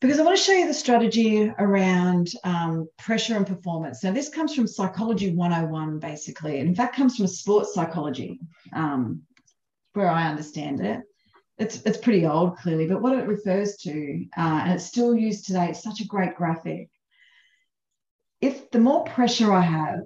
because I want to show you the strategy around um, pressure and performance. Now, this comes from Psychology 101, basically. In fact, comes from sports psychology, um, where I understand it. It's, it's pretty old, clearly, but what it refers to, uh, and it's still used today, it's such a great graphic. If the more pressure I have,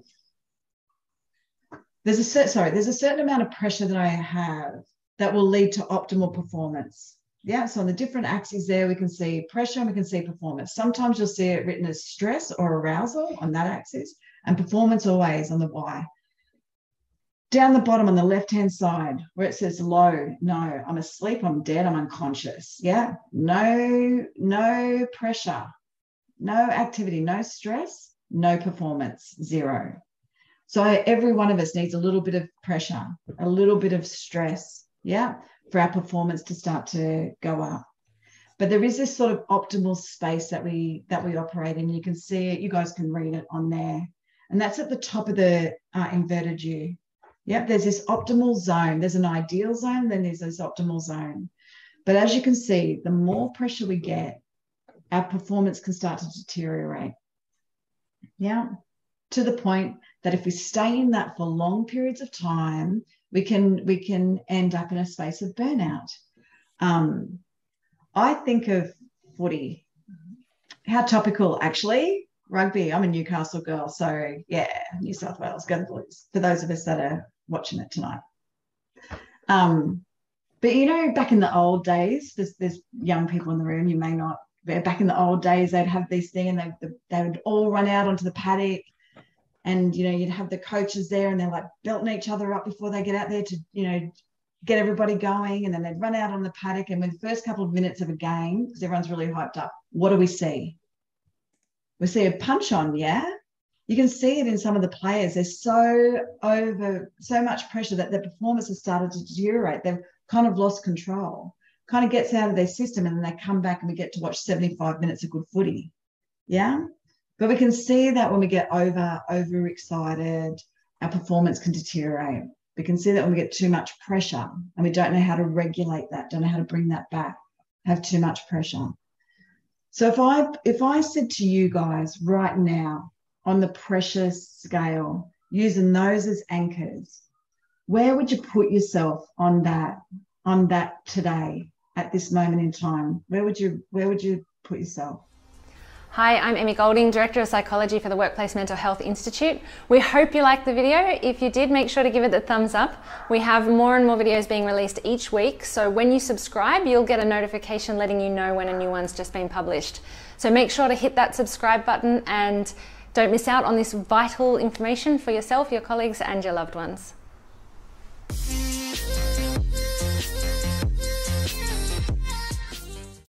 there's a certain, sorry, there's a certain amount of pressure that I have that will lead to optimal performance. Yeah, so on the different axes there, we can see pressure and we can see performance. Sometimes you'll see it written as stress or arousal on that axis, and performance always on the Y. Down the bottom on the left hand side, where it says low, no, I'm asleep, I'm dead, I'm unconscious. Yeah, no, no pressure, no activity, no stress, no performance, zero. So every one of us needs a little bit of pressure, a little bit of stress. Yeah for our performance to start to go up. But there is this sort of optimal space that we that we operate in. You can see it you guys can read it on there. And that's at the top of the uh, inverted u. Yep there's this optimal zone. There's an ideal zone then there's this optimal zone. But as you can see the more pressure we get our performance can start to deteriorate. Yeah to the point that if we stay in that for long periods of time we can we can end up in a space of burnout. Um, I think of footy. How topical, actually. Rugby. I'm a Newcastle girl, so yeah, New South Wales, go the Blues. For those of us that are watching it tonight. Um, but you know, back in the old days, there's, there's young people in the room. You may not. Back in the old days, they'd have this thing, and they they would all run out onto the paddock and you know you'd have the coaches there and they're like belting each other up before they get out there to you know get everybody going. And then they'd run out on the paddock. And with the first couple of minutes of a game because everyone's really hyped up what do we see? We see a punch on yeah? You can see it in some of the players. They're so over so much pressure that their performance has started to deteriorate. They've kind of lost control. Kind of gets out of their system and then they come back and we get to watch 75 minutes of good footy. Yeah but we can see that when we get over overexcited, our performance can deteriorate. We can see that when we get too much pressure and we don't know how to regulate that, don't know how to bring that back, have too much pressure. So if I if I said to you guys right now on the pressure scale, using those as anchors, where would you put yourself on that on that today at this moment in time? Where would you where would you put yourself? Hi, I'm Emmy Golding, Director of Psychology for the Workplace Mental Health Institute. We hope you liked the video. If you did, make sure to give it the thumbs up. We have more and more videos being released each week, so when you subscribe, you'll get a notification letting you know when a new one's just been published. So make sure to hit that subscribe button and don't miss out on this vital information for yourself, your colleagues, and your loved ones.